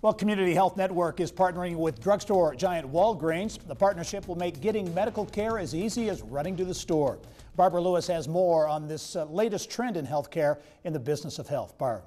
Well, Community Health Network is partnering with drugstore giant Walgreens. The partnership will make getting medical care as easy as running to the store. Barbara Lewis has more on this uh, latest trend in healthcare in the business of health. Barb.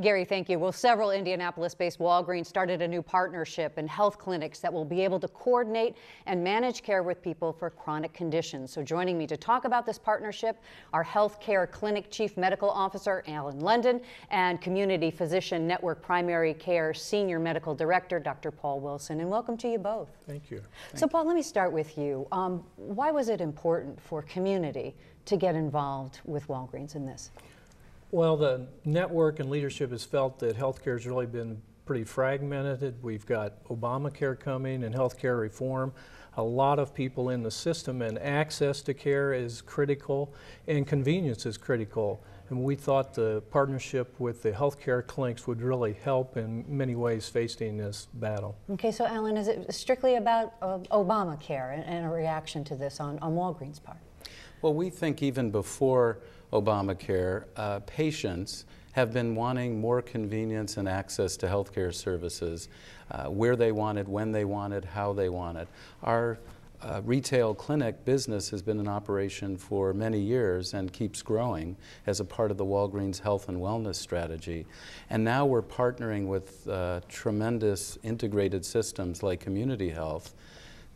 Gary, thank you. Well, several Indianapolis-based Walgreens started a new partnership in health clinics that will be able to coordinate and manage care with people for chronic conditions. So joining me to talk about this partnership, our healthcare clinic chief medical officer, Alan London, and community physician network primary care senior medical director, Dr. Paul Wilson. And welcome to you both. Thank you. so Paul, let me start with you. Um, why was it important for community to get involved with Walgreens in this? Well, the network and leadership has felt that healthcare has really been pretty fragmented. We've got Obamacare coming and healthcare reform. A lot of people in the system and access to care is critical and convenience is critical. And we thought the partnership with the healthcare clinics would really help in many ways facing this battle. Okay, so Alan, is it strictly about uh, Obamacare and, and, a reaction to this on, on Walgreens' part? Well, we think even before Obamacare, uh, patients have been wanting more convenience and access to healthcare services uh, where they wanted, when they wanted, how they wanted. Our uh, retail clinic business has been in operation for many years and keeps growing as a part of the Walgreens health and wellness strategy. And now we're partnering with uh, tremendous integrated systems like Community Health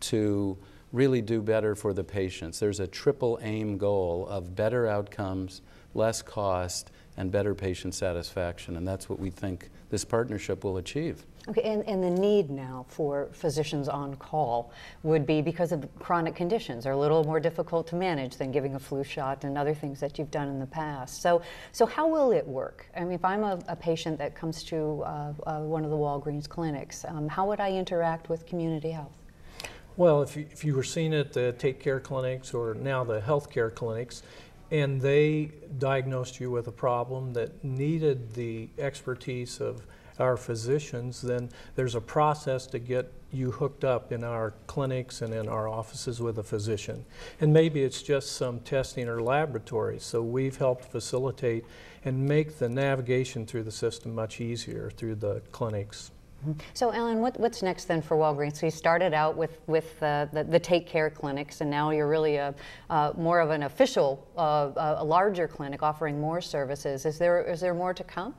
to really do better for the patients. There's a triple aim goal of better outcomes, less cost, and better patient satisfaction, and that's what we think this partnership will achieve. Okay, and, and the need now for physicians on call would be because of chronic conditions are a little more difficult to manage than giving a flu shot and other things that you've done in the past. So, so how will it work? I mean, if I'm a, a patient that comes to uh, uh, one of the Walgreens clinics, um, how would I interact with community health? Well, if you, if you were seen at the Take Care clinics or now the healthcare clinics, and they diagnosed you with a problem that needed the expertise of our physicians, then there's a process to get you hooked up in our clinics and in our offices with a physician. And maybe it's just some testing or laboratory. So we've helped facilitate and make the navigation through the system much easier through the clinics. So, Alan, what, what's next then for Walgreens? So you started out with with uh, the, the, Take Care clinics, and now you're really a uh, more of an official, uh, a larger clinic offering more services. Is there is there more to come?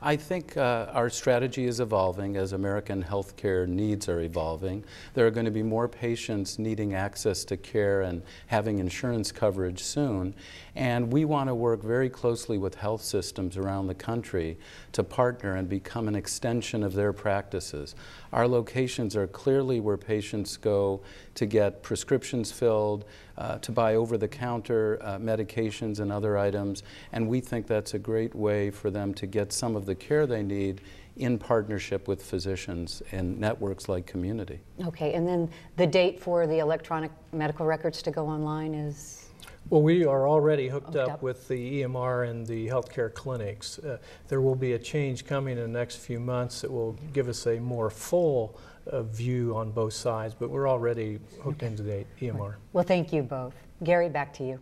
I think uh, our strategy is evolving as American healthcare needs are evolving. There are going to be more patients needing access to care and having insurance coverage soon. And we want to work very closely with health systems around the country to partner and become an extension of their practices. Our locations are clearly where patients go to get prescriptions filled, uh, to buy over the counter uh, medications and other items. And we think that's a great way for them to get some of the care they need in partnership with physicians and networks like Community. Okay, and then the date for the electronic medical records to go online is? Well, we are already hooked, up, up, with the EMR and the healthcare clinics. Uh, there will be a change coming in the next few months that will give us a more full uh, view on both sides, but we're already hooked into the EMR. Well, thank you both. Gary, back to you.